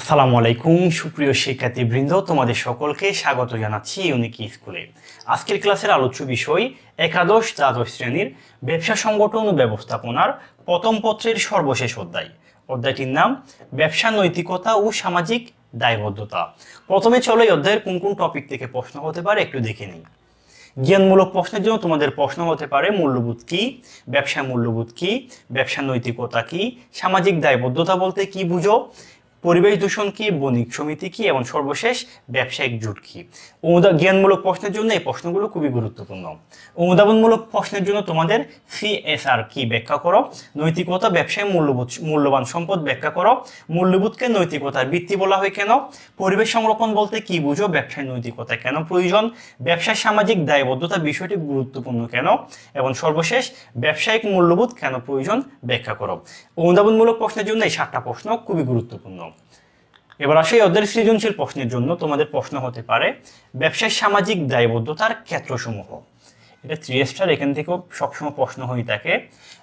আসসালামু আলাইকুম, সুপ্রিয় শিক্ষার্থীবৃন্দ, তোমাদের সকলকে স্বাগত জানাচ্ছি ইউনিক স্কুলে। আজকের ক্লাসের আলোচ্য বিষয়, একাদশ দ্বাদশ শ্রেণির ব্যবসা সংগঠন ও ব্যবস্থাপনার প্রথম পত্রের সর্বশেষ অধ্যায়। অধ্যায়টির নাম, ব্যবসা নৈতিকতা ও সামাজিক দায়বদ্ধতা। প্রথমে চলো এই অধ্যায়ের কোন কোন টপিক থেকে প্রশ্ন হতে পারে একটু দেখে নিই। জ্ঞানমূলক প্রশ্নের জন্য তোমাদের প্রশ্ন হতে পারে, মূল্যবোধ কি, ব্যবসা মূল্যবোধ কি, ব্যবসা নৈতিকতা কি, সামাজিক দায়বদ্ধতা বলতে কি বুঝো পরিবেশ দূষণ কি, বণিক সমিতি কি, এবং সর্বশেষ ব্যবসায়িক জোট কি? অনুদা জ্ঞানমূলক প্রশ্নের জন্য এই প্রশ্নগুলো খুবই গুরুত্বপূর্ণ। অনুধাবনমূলক প্রশ্নের জন্য তোমাদের সিএসআর কি ব্যাখ্যা করো? নৈতিকতা, ব্যবসায় মূল্যবোধ, মূল্যবান সম্পদ ব্যাখ্যা করো। মূল্যবোধকে নৈতিকতার ভিত্তি বলা হয় কেন? পরিবেশ সংরক্ষণ বলতে কি বুঝো? ব্যবসায় নৈতিকতা কেন প্রয়োজন? ব্যবসায় সামাজিক দায়বদ্ধতা বিষয়টি গুরুত্বপূর্ণ কেন? এবং সর্বশেষ ব্যবসায়িক মূল্যবোধ কেন প্রয়োজন? ব্যাখ্যা করো। অনুধাবনমূলক প্রশ্নের জন্য এই সাতটা প্রশ্ন খুবই গুরুত্বপূর্ণ। এবার আসে অধ্যায়ের সৃজনশীল প্রশ্নের জন্য। তোমাদের প্রশ্ন হতে পারে, ব্যবসায় সামাজিক দায়বদ্ধতার ক্ষেত্রসমূহ। এটা থ্রি স্টার এখান থেকেও সবসময় প্রশ্ন হয়ে থাকে।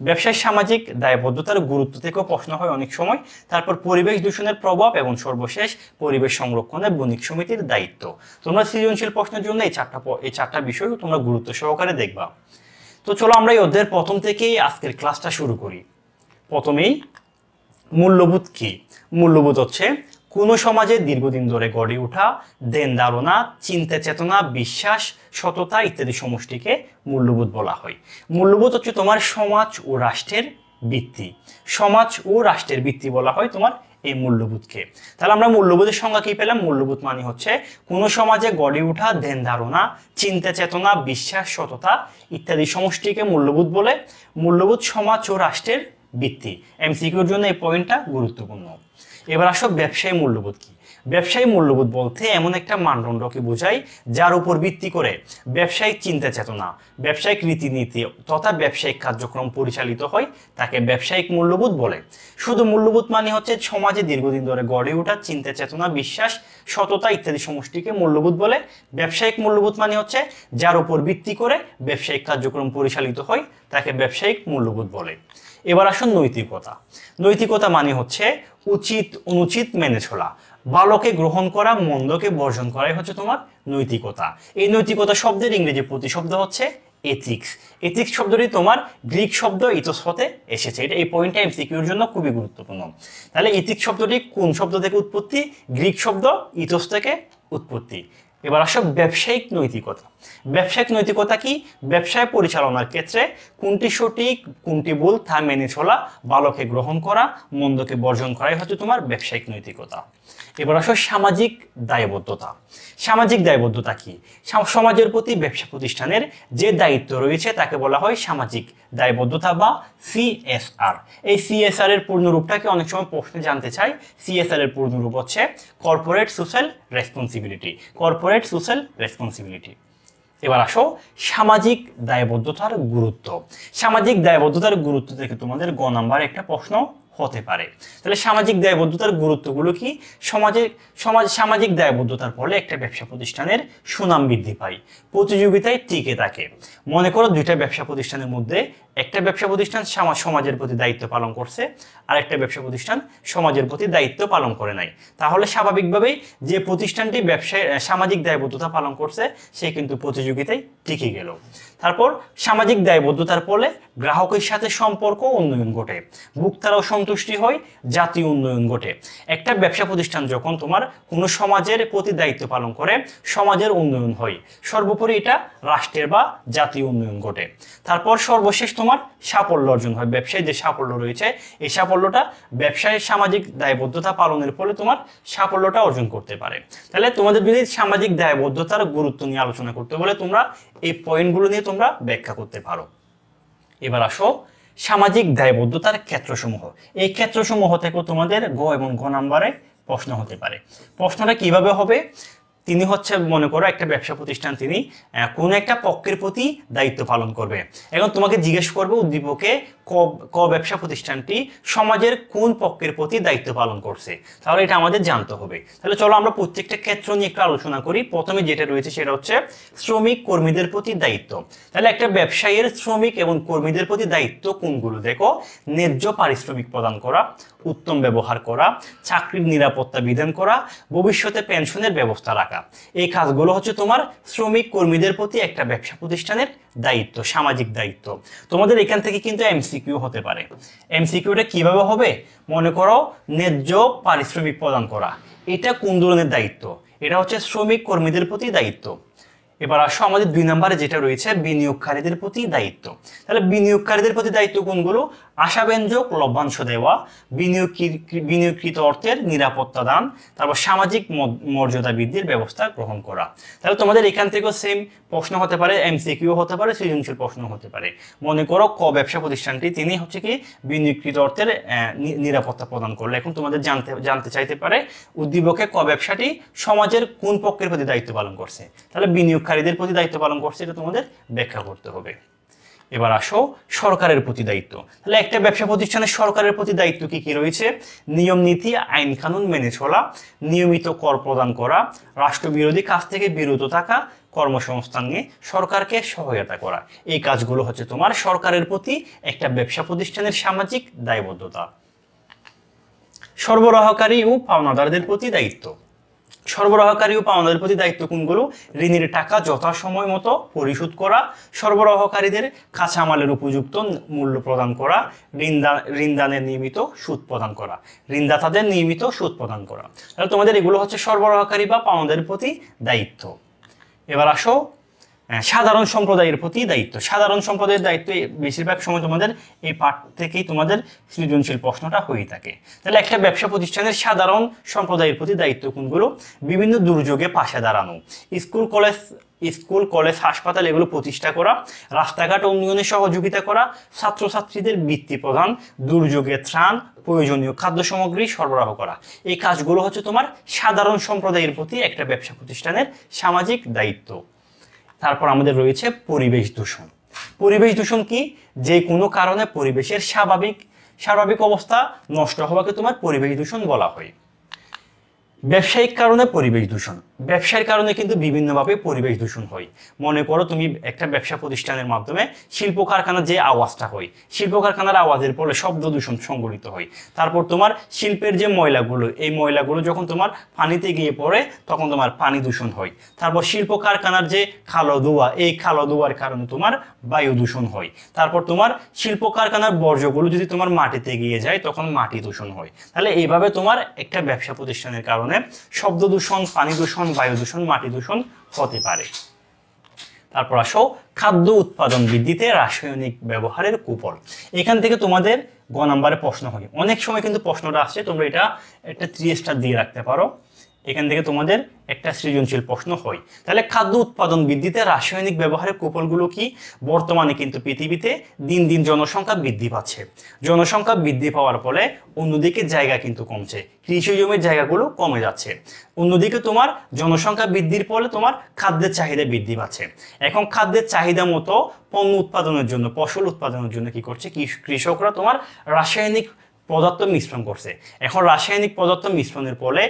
ব্যবসায় সামাজিক দায়বদ্ধতার গুরুত্ব থেকেও প্রশ্ন হয় অনেক সময়। তারপর পরিবেশ দূষণের প্রভাব এবং সর্বশেষ পরিবেশ সংরক্ষণের বণিক সমিতির দায়িত্ব। তোমরা সৃজনশীল প্রশ্নের জন্য এই চারটা এই চারটা বিষয় তোমরা গুরুত্ব সহকারে দেখবা। তো চলো আমরা এই অধ্যায়ের প্রথম থেকেই আজকের ক্লাসটা শুরু করি। প্রথমেই মূল্যবোধ কি? মূল্যবোধ হচ্ছে কোনো সমাজে দীর্ঘদিন ধরে গড়ে ওঠা দেন ধারণা, চিন্তা, চেতনা, বিশ্বাস, সততা ইত্যাদি সমষ্টিকে মূল্যবোধ বলা হয়। মূল্যবোধ হচ্ছে তোমার সমাজ ও রাষ্ট্রের ভিত্তি। সমাজ ও রাষ্ট্রের ভিত্তি বলা হয় তোমার এই মূল্যবোধকে। তাহলে আমরা মূল্যবোধের সংজ্ঞা কি পেলাম? মূল্যবোধ মানে হচ্ছে কোনো সমাজে গড়ে ওঠা ধ্যান ধারণা, চিন্তা, চেতনা, বিশ্বাস, সততা ইত্যাদি সমষ্টিকে মূল্যবোধ বলে। মূল্যবোধ সমাজ ও রাষ্ট্রের ভিত্তি এমসিকিউর জন্য এই পয়েন্টটা গুরুত্বপূর্ণ। এবার আসো ব্যবসায়ী মূল্যবোধ কি? ব্যবসায়ী মূল্যবোধ বলতে এমন একটা মানদণ্ডকে বোঝায় যার উপর ভিত্তি করে ব্যবসায়িক চিন্তা চেতনা, ব্যবসায়িক রীতিনীতি তথা ব্যবসায়িক কার্যক্রম পরিচালিত হয় তাকে ব্যবসায়িক মূল্যবোধ বলে। শুধু মূল্যবোধ মানে হচ্ছে সমাজে দীর্ঘদিন ধরে গড়ে ওঠা চিন্তা চেতনা, বিশ্বাস, সততা ইত্যাদি সমষ্টিকে মূল্যবোধ বলে। ব্যবসায়িক মূল্যবোধ মানে হচ্ছে যার উপর ভিত্তি করে ব্যবসায়িক কার্যক্রম পরিচালিত হয় তাকে ব্যবসায়িক মূল্যবোধ বলে। এবার আসুন নৈতিকতা। নৈতিকতা মানে হচ্ছে উচিত, অনুচিত মেনে চলা। ভালোকে গ্রহণ করা, মন্দকে বর্জন করাই হচ্ছে তোমার নৈতিকতা। এই নৈতিকতা শব্দের ইংরেজি প্রতিশব্দ হচ্ছে এথিক্স এথিক্স শব্দটি তোমার গ্রিক শব্দ ইতস হতে এসেছে। এটা এই পয়েন্টটা এমসিকিউর জন্য খুবই গুরুত্বপূর্ণ। তাহলে এথিক্স শব্দটি কোন শব্দ থেকে উৎপত্তি? গ্রিক শব্দ ইতস থেকে উৎপত্তি। এবার আসো ব্যবসায়িক নৈতিকতা। ব্যবসায়িক নৈতিকতা কি? ব্যবসায় পরিচালনার ক্ষেত্রে কোনটি সঠিক, কোনটি ভুল তা মেনে চলা, ভালোকে গ্রহণ করা, মন্দকে বর্জন করাই হচ্ছে তোমার ব্যবসায়িক নৈতিকতা। এবার আসো সামাজিক দায়বদ্ধতা। সামাজিক দায়বদ্ধতা কি? সমাজের প্রতি ব্যবসা প্রতিষ্ঠানের যে দায়িত্ব রয়েছে তাকে বলা হয় সামাজিক দায়বদ্ধতা বা সিএসআর এই সিএসআর এর পূর্ণরূপটাকে অনেক সময় প্রশ্নে জানতে চাই। সিএসআর এর পূর্ণরূপ হচ্ছে corporate social responsibility corporate social responsibility এবার আসো, সামাজিক দায়বদ্ধতার গুরুত্ব। সামাজিক দায়বদ্ধতার গুরুত্ব থেকে তোমাদের গ নাম্বার একটা প্রশ্ন হতে পারে। তাহলে সামাজিক দায়বদ্ধতার গুরুত্বগুলো কি? সমাজে, সমাজ, সামাজিক দায়বদ্ধতার ফলে একটা ব্যবসা প্রতিষ্ঠানের সুনাম বৃদ্ধি পায়। প্রতিযোগিতায় টিকে থাকে। মনে করো দুইটা ব্যবসা প্রতিষ্ঠানের মধ্যে একটা ব্যবসা প্রতিষ্ঠান সামা- সমাজের প্রতি দায়িত্ব পালন করছে আর একটা ব্যবসা প্রতিষ্ঠান সমাজের প্রতি দায়িত্ব পালন করে নাই। তাহলে স্বাভাবিকভাবেই যে প্রতিষ্ঠানটি ব্যবসায় সামাজিক দায়বদ্ধতা পালন করছে, সে কিন্তু প্রতিযোগিতায় টিকে গেল। তারপর সামাজিক দায়বদ্ধতার ফলে গ্রাহকের সাথে সম্পর্ক উন্নয়ন ঘটে, ভোক্তারাও সন্তুষ্টি হয় জাতীয় উন্নয়ন ঘটে। একটা ব্যবসা প্রতিষ্ঠান যখন তোমার কোনো সমাজের প্রতি দায়িত্ব পালন করে, সমাজের উন্নয়ন হয়। সর্বোপরি এটা রাষ্ট্রের বা জাতীয় উন্নয়ন ঘটে। তারপর সর্বশেষ তোমার সাফল্য অর্জন হয়। ব্যবসায় যে সাফল্য রয়েছে, এই সাফল্যটা ব্যবসায় সামাজিক দায়বদ্ধতা পালনের ফলে তোমার সাফল্যটা অর্জন করতে পারে। তাহলে তোমাদের যদি সামাজিক দায়বদ্ধতার গুরুত্ব নিয়ে আলোচনা করতে বলে, তোমরা এই পয়েন্টগুলো নিয়ে তোমরা ব্যাখ্যা করতে পারো। এবার আসো সামাজিক দায়বদ্ধতার ক্ষেত্রসমূহ। এই ক্ষেত্রসমূহ থেকেও তোমাদের গ এবং ঘ নাম্বারে প্রশ্ন হতে পারে। প্রশ্নটা কীভাবে হবে? তিনি হচ্ছে মনে করো একটা ব্যবসা প্রতিষ্ঠান, তিনি কোন একটা পক্ষের প্রতি দায়িত্ব পালন করবে। এখন তোমাকে জিজ্ঞেস করবে উদ্দীপকে, ক ক ব্যবসা প্রতিষ্ঠানটি সমাজের কোন পক্ষের প্রতি দায়িত্ব পালন করছে? তাহলে এটা আমাদের জানতে হবে। তাহলে চলো আমরা প্রত্যেকটা ক্ষেত্র নিয়ে একটু আলোচনা করি। প্রথমে যেটা রয়েছে সেটা হচ্ছে শ্রমিক কর্মীদের প্রতি দায়িত্ব। তাহলে একটা ব্যবসায়ীর শ্রমিক এবং কর্মীদের প্রতি দায়িত্ব কোনগুলো? দেখো, ন্যায্য পারিশ্রমিক প্রদান করা, উত্তম ব্যবহার করা, চাকরির নিরাপত্তা বিধান করা, ভবিষ্যতে পেনশনের ব্যবস্থা রাখা। এই কাজগুলো হচ্ছে তোমার শ্রমিক কর্মীদের প্রতি একটা ব্যবসা প্রতিষ্ঠানের দায়িত্ব, সামাজিক দায়িত্ব। তোমাদের এখান থেকে কিন্তু এমসিকিউ হতে পারে। এমসিকিউটা কীভাবে হবে? মনে করো ন্যায্য পারিশ্রমিক প্রদান করা। এটা কোন ধরনের দায়িত্ব? এটা হচ্ছে শ্রমিক কর্মীদের প্রতি দায়িত্ব। এবার আসো আমাদের দুই নম্বরে যেটা রয়েছে, বিনিয়োগকারীদের প্রতি দায়িত্ব। তাহলে বিনিয়োগকারীদের প্রতি দায়িত্ব কোনগুলো? আশাব্যঞ্জক লভ্যাংশ দেওয়া বিনিয়োগ বিনিয়োগকৃত অর্থের নিরাপত্তা দান, তারপর সামাজিক মর্যাদা বৃদ্ধির ব্যবস্থা গ্রহণ করা। তাহলে তোমাদের এখান থেকেও সেম প্রশ্ন হতে পারে এমসিকিউ হতে পারে, সৃজনশীল প্রশ্ন হতে পারে। মনে করো ক ব্যবসা প্রতিষ্ঠানটি, তিনি হচ্ছে কি বিনিয়োগকৃত অর্থের নিরাপত্তা প্রদান করল। এখন তোমাদের জানতে জানতে চাইতে পারে, উদ্দীপকে ক ব্যবসাটি সমাজের কোন পক্ষের প্রতি দায়িত্ব পালন করছে? তাহলে বিনিয়োগকারীদের প্রতি দায়িত্ব পালন করছে, এটা তোমাদের ব্যাখ্যা করতে হবে। এবার আসো সরকারের প্রতি দায়িত্ব। তাহলে একটা ব্যবসা প্রতিষ্ঠানের সরকারের প্রতি দায়িত্ব কি কি রয়েছে? নিয়ম নীতি, আইন কানুন মেনে চলা, নিয়মিত কর প্রদান করা, রাষ্ট্রবিরোধী কাজ থেকে বিরত থাকা, কর্মসংস্থান নিয়ে সরকারকে সহায়তা করা। এই কাজগুলো হচ্ছে তোমার সরকারের প্রতি একটা ব্যবসা প্রতিষ্ঠানের সামাজিক দায়বদ্ধতা। সরবরাহকারী ও পাওনাদারদের প্রতি দায়িত্ব। সরবরাহকারী ও পাওনাদারের প্রতি দায়িত্ব কোনগুলো ঋণের টাকা যথাসময় মতো পরিশোধ করা, সরবরাহকারীদের কাঁচামালের উপযুক্ত মূল্য প্রদান করা ঋণদান ঋণদানের নিয়মিত সুদ প্রদান করা, ঋণদাতাদের নিয়মিত সুদ প্রদান করা। তাহলে তোমাদের এগুলো হচ্ছে সরবরাহকারী বা পাওনাদারের প্রতি দায়িত্ব। এবার আসো সাধারণ সম্প্রদায়ের প্রতি দায়িত্ব। সাধারণ সম্প্রদায়ের দায়িত্ব বেশিরভাগ সময় তোমাদের এই পাঠ থেকেই তোমাদের সৃজনশীল প্রশ্নটা হয়ে থাকে। তাহলে একটা ব্যবসা প্রতিষ্ঠানের সাধারণ সম্প্রদায়ের প্রতি দায়িত্ব কোনগুলো? বিভিন্ন দুর্যোগে পাশে দাঁড়ানো। স্কুল, কলেজ স্কুল, কলেজ, হাসপাতাল এগুলো প্রতিষ্ঠা করা। রাস্তাঘাট উন্নয়নে সহযোগিতা করা। ছাত্রছাত্রীদের বৃত্তি প্রদান। দুর্যোগে ত্রাণ, প্রয়োজনীয় খাদ্য সামগ্রী সরবরাহ করা। এই কাজগুলো হচ্ছে তোমার সাধারণ সম্প্রদায়ের প্রতি একটা ব্যবসা প্রতিষ্ঠানের সামাজিক দায়িত্ব। তারপর আমাদের রয়েছে পরিবেশ দূষণ। পরিবেশ দূষণ কি? যে কোনো কারণে পরিবেশের স্বাভাবিক স্বাভাবিক অবস্থা নষ্ট হওয়াকে তোমার পরিবেশ দূষণ বলা হয়। ব্যবসায়িক কারণে পরিবেশ দূষণ। ব্যবসার কারণে কিন্তু বিভিন্নভাবে পরিবেশ দূষণ হয়। মনে করো তুমি একটা ব্যবসা প্রতিষ্ঠানের মাধ্যমে শিল্প কারখানার যে আওয়াজটা হয়, শিল্প কারখানার আওয়াজের ফলে শব্দ দূষণ সংগঠিত হয়। তারপর তোমার শিল্পের যে ময়লাগুলো, এই ময়লাগুলো যখন তোমার পানিতে গিয়ে পড়ে, তখন তোমার পানি দূষণ হয়। তারপর শিল্প কারখানার যে খালো ধোয়া, এই খালো ধোয়ার কারণে তোমার বায়ু দূষণ হয়। তারপর তোমার শিল্প কারখানার বর্জ্যগুলো যদি তোমার মাটিতে গিয়ে যায়, তখন মাটি দূষণ হয়। তাহলে এইভাবে তোমার একটা ব্যবসা প্রতিষ্ঠানের কারণে শব্দ দূষণ, পানি দূষণ, বায়ু দূষণ, মাটি দূষণ হতে পারে। তারপর আসো, খাদ্য উৎপাদন বৃদ্ধিতে রাসায়নিক ব্যবহারের কুপল। এখান থেকে তোমাদের গ নাম্বারে প্রশ্ন হয়। অনেক সময় কিন্তু প্রশ্নটা আসছে তোমরা এটা একটা থ্রি স্টার দিয়ে রাখতে পারো। এখান থেকে তোমাদের একটা সৃজনশীল প্রশ্ন হয়। তাহলে খাদ্য উৎপাদন বৃদ্ধিতে রাসায়নিক ব্যবহারের কুফলগুলো কি? বর্তমানে কিন্তু পৃথিবীতে দিন দিন জনসংখ্যা বৃদ্ধি পাচ্ছে। জনসংখ্যা বৃদ্ধি পাওয়ার ফলে অন্যদিকে জায়গা কিন্তু কমছে। কৃষি জমির জায়গাগুলো কমে যাচ্ছে। অন্যদিকে তোমার জনসংখ্যা বৃদ্ধির ফলে তোমার খাদ্যের চাহিদা বৃদ্ধি পাচ্ছে। এখন খাদ্যের চাহিদা মতো পণ্য উৎপাদনের জন্য, ফসল উৎপাদনের জন্য কি করছে? কৃষকরা তোমার রাসায়নিক পদার্থ মিশ্রণ করছে। এখন রাসায়নিক পদার্থ মিশ্রণের ফলে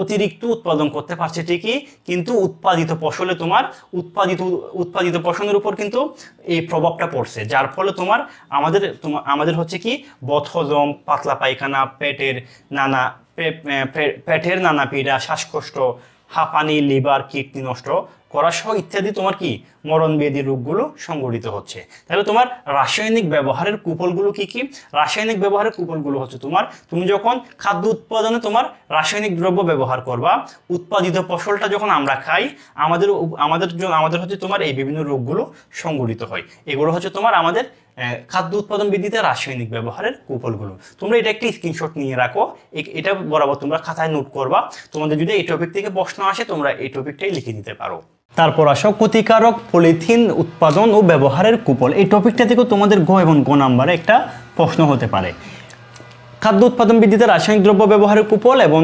অতিরিক্ত উৎপাদন করতে পারছে ঠিকই, কিন্তু উৎপাদিত ফসলে তোমার উৎপাদিত উৎপাদিত ফসলের উপর কিন্তু এই প্রভাবটা পড়ছে। যার ফলে তোমার আমাদের আমাদের হচ্ছে কি বথজম পাতলা পায়খানা, পেটের নানা পেটের নানা পীড়া, শ্বাসকষ্ট, হাঁপানি, লিভার, কিডনি নষ্ট করা সহ ইত্যাদি তোমার কি মরণ ব্যাধি রোগগুলো সংগঠিত হচ্ছে। তাহলে তোমার রাসায়নিক ব্যবহারের কুফলগুলো কি কি? রাসায়নিক ব্যবহারের কুফলগুলো হচ্ছে তোমার, তুমি যখন খাদ্য উৎপাদনে তোমার রাসায়নিক দ্রব্য ব্যবহার করবা, উৎপাদিত ফসলটা যখন আমরা খাই, আমাদের আমাদের আমাদের হচ্ছে তোমার এই বিভিন্ন রোগগুলো সংগঠিত হয়। এগুলো হচ্ছে তোমার আমাদের খাদ্য উৎপাদন বৃদ্ধিতে রাসায়নিক ব্যবহারের কুফলগুলো। তোমরা এটা একটি স্ক্রিনশট নিয়ে রাখো এটা বরাবর তোমরা খাতায় নোট করবা। তোমাদের যদি এই টপিক থেকে প্রশ্ন আসে, তোমরা এই টপিকটাই লিখে দিতে পারো। তারপর আসো, ক্ষতিকারক পলিথিন উৎপাদন ও ব্যবহারের কুপল। এই টপিকটা থেকেও তোমাদের গ এবং গ নাম্বারে একটা প্রশ্ন হতে পারে। খাদ্য উৎপাদন বৃদ্ধিতে রাসায়নিক দ্রব্য ব্যবহারের কুপল এবং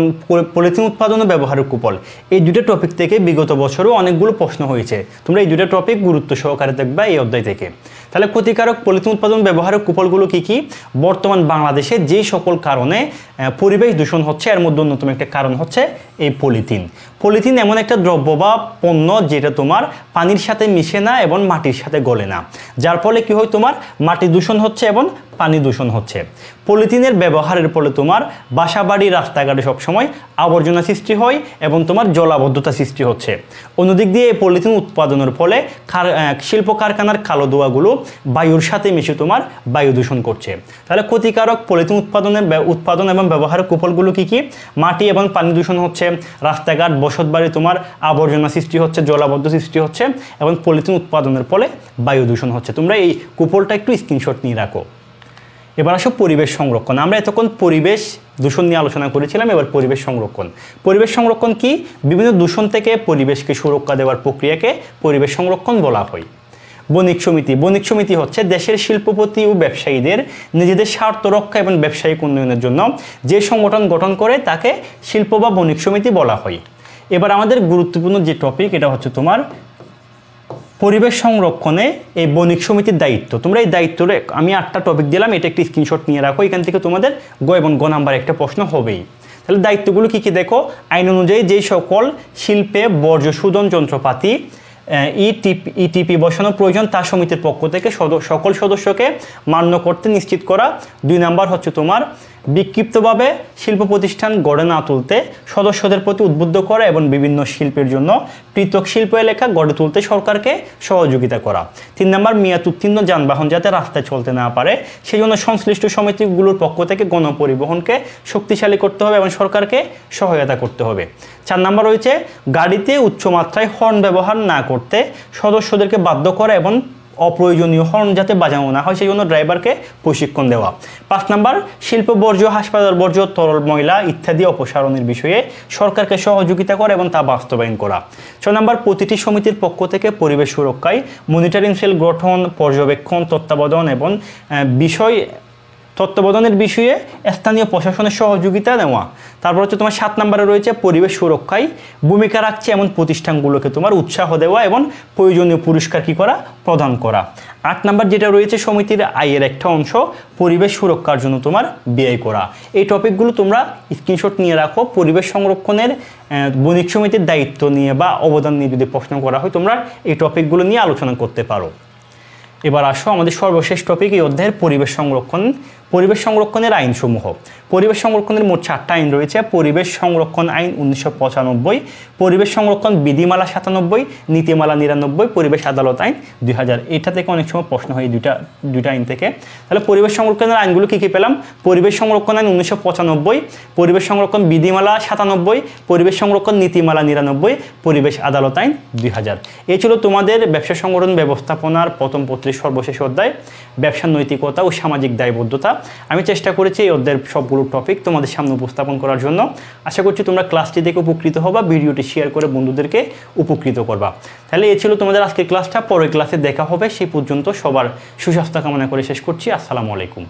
পলিথিন উৎপাদন ব্যবহারের কুপল। এই দুটো টপিক থেকে বিগত বছরও অনেকগুলো প্রশ্ন হয়েছে। তোমরা এই দুটো টপিক গুরুত্ব সহকারে দেখবা এই অধ্যায় থেকে। তাহলে ক্ষতিকারক পলিথিন উৎপাদন ব্যবহারের কুপলগুলো কি কি? বর্তমান বাংলাদেশে যে সকল কারণে পরিবেশ দূষণ হচ্ছে, এর মধ্যে অন্যতম একটা কারণ হচ্ছে এই পলিথিন। পলিথিন এমন একটা দ্রব্য বা পণ্য যেটা তোমার পানির সাথে মিশে না এবং মাটির সাথে গলে না। যার ফলে কি হয় তোমার? মাটি দূষণ হচ্ছে এবং পানি দূষণ হচ্ছে। পলিথিনের ব্যবহারের ফলে তোমার বাসা বাড়ি রাস্তাঘাটে সবসময় আবর্জনা সৃষ্টি হয় এবং তোমার জলাবদ্ধতা সৃষ্টি হচ্ছে। অন্যদিক দিয়ে পলিথিন উৎপাদনের ফলে শিল্প কারখানার কালো দোয়াগুলো বায়ুর সাথে মিশে তোমার বায়ু দূষণ করছে। তাহলে ক্ষতিকারক পলিথিন উৎপাদনের উৎপাদন এবং ব্যবহারের কুফলগুলো কি কি? মাটি এবং পানি দূষণ হচ্ছে, রাস্তাঘাট বসত বাড়ি তোমার আবর্জনা সৃষ্টি হচ্ছে, জলাবদ্ধ সৃষ্টি হচ্ছে এবং পলিথিন উৎপাদনের ফলে বায়ু দূষণ হচ্ছে। তোমরা এই কুপলটা একটু স্ক্রিনশট নিয়ে রাখো। এবার আসো পরিবেশ সংরক্ষণ। আমরা এতক্ষণ পরিবেশ দূষণ নিয়ে আলোচনা করেছিলাম, এবার পরিবেশ সংরক্ষণ। পরিবেশ সংরক্ষণ কি? বিভিন্ন দূষণ থেকে পরিবেশকে সুরক্ষা দেওয়ার প্রক্রিয়াকে পরিবেশ সংরক্ষণ বলা হয়। বণিক সমিতি। বণিক সমিতি হচ্ছে দেশের শিল্পপতি ও ব্যবসায়ীদের নিজেদের স্বার্থ রক্ষা এবং ব্যবসায়িক উন্নয়নের জন্য যে সংগঠন গঠন করে তাকে শিল্প বা বণিক সমিতি বলা হয়। এবার আমাদের গুরুত্বপূর্ণ যে টপিক এটা হচ্ছে তোমার পরিবেশ সংরক্ষণে এই বণিক সমিতির দায়িত্ব। তোমরা এই দায়িত্বটা আমি আটটা টপিক দিলাম, এটা একটি স্ক্রিনশট নিয়ে রাখো, এখান থেকে তোমাদের গ এবং গ নাম্বার একটা প্রশ্ন হবেই। তাহলে দায়িত্বগুলো কী কী দেখো? আইন অনুযায়ী যেই সকল শিল্পে বর্জ্য শোধন যন্ত্রপাতি ইটিপি ইটিপি বসানো প্রয়োজন, তা সমিতির পক্ষ থেকে সকল সদস্যকে মান্য করতে নিশ্চিত করা। দুই নাম্বার হচ্ছে তোমার বিক্ষিপ্তভাবে শিল্প প্রতিষ্ঠান গড়ে না তুলতে সদস্যদের প্রতি উদ্বুদ্ধ করা এবং বিভিন্ন শিল্পের জন্য পৃথক শিল্প এলাকা গড়ে তুলতে সরকারকে সহযোগিতা করা। তিন নম্বর, মেয়াদ উত্তীর্ণ যানবাহন যাতে রাস্তায় চলতে না পারে সেই জন্য সংশ্লিষ্ট সমিতিগুলোর পক্ষ থেকে গণপরিবহনকে শক্তিশালী করতে হবে এবং সরকারকে সহায়তা করতে হবে। চার নম্বর রয়েছে, গাড়িতে উচ্চমাত্রায় হর্ন ব্যবহার না করতে সদস্যদেরকে বাধ্য করা এবং অপ্রয়োজনীয় হর্ন যাতে বাজানো না হয় সেই জন্য ড্রাইভারকে প্রশিক্ষণ দেওয়া। পাঁচ নাম্বার, শিল্প বর্জ্য, হাসপাতাল বর্জ্য, তরল ময়লা ইত্যাদি অপসারণের বিষয়ে সরকারকে সহযোগিতা করা এবং তা বাস্তবায়ন করা। ছয় নাম্বার, প্রতিটি সমিতির পক্ষ থেকে পরিবেশ সুরক্ষায় মনিটরিং সেল গঠন, পর্যবেক্ষণ, তত্ত্বাবধান এবং বিষয় তত্ত্বাবধানের বিষয়ে স্থানীয় প্রশাসনের সহযোগিতা নেওয়া। তারপর হচ্ছে তোমার সাত নম্বরে রয়েছে পরিবেশ সুরক্ষায় ভূমিকা রাখছে এমন প্রতিষ্ঠানগুলোকে তোমার উৎসাহ দেওয়া এবং প্রয়োজনীয় পুরস্কার কী করা? প্রদান করা। আট নম্বর যেটা রয়েছে সমিতির আয়ের একটা অংশ, পরিবেশ সুরক্ষার জন্য তোমার ব্যয় করা। এই টপিকগুলো তোমরা স্ক্রিনশট নিয়ে রাখো। পরিবেশ সংরক্ষণের বণিক সমিতির দায়িত্ব নিয়ে বা অবদান নিয়ে যদি প্রশ্ন করা হয়, তোমরা এই টপিকগুলো নিয়ে আলোচনা করতে পারো। এবার আসো আমাদের সর্বশেষ টপিক, এই অধ্যায়ের পরিবেশ সংরক্ষণ পরিবেশ সংরক্ষণের আইনসমূহ। পরিবেশ সংরক্ষণের মোট চারটা আইন রয়েছে। পরিবেশ সংরক্ষণ আইন উনিশশো পঁচানব্বই, পরিবেশ সংরক্ষণ বিধিমালা সাতানব্বই, নীতিমালা নিরানব্বই, পরিবেশ আদালত আইন দুই হাজার। এটা থেকে অনেক সময় প্রশ্ন হয় দুইটা দুইটা আইন থেকে। তাহলে পরিবেশ সংরক্ষণের আইনগুলো কী কী পেলাম? পরিবেশ সংরক্ষণ আইন উনিশশো পঁচানব্বই, পরিবেশ সংরক্ষণ বিধিমালা সাতানব্বই, পরিবেশ সংরক্ষণ নীতিমালা নিরানব্বই, পরিবেশ আদালত আইন দুই হাজার। এই ছিল তোমাদের ব্যবসা সংগঠন ব্যবস্থাপনার প্রথম পত্রের সর্বশেষ অধ্যায় ব্যবসার নৈতিকতা ও সামাজিক দায়বদ্ধতা। আমি চেষ্টা করেছি এই অধ্যায়ের সবগুলো টপিক তোমাদের সামনে উপস্থাপন করার জন্য। আশা করছি তোমরা ক্লাসটি দেখে উপকৃত হবা, ভিডিওটি শেয়ার করে বন্ধুদেরকে উপকৃত করবা। তাহলে এ ছিল তোমাদের আজকের ক্লাসটা পরের ক্লাসে দেখা হবে সেই পর্যন্ত সবার সুস্বাস্থ্য কামনা করে শেষ করছি। আসসালামু আলাইকুম।